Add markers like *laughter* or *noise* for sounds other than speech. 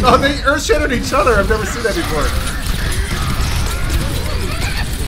*laughs* Oh, they earth shattered each other. I've never seen that before.